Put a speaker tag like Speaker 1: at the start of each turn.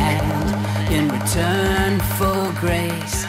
Speaker 1: hand in return for grace.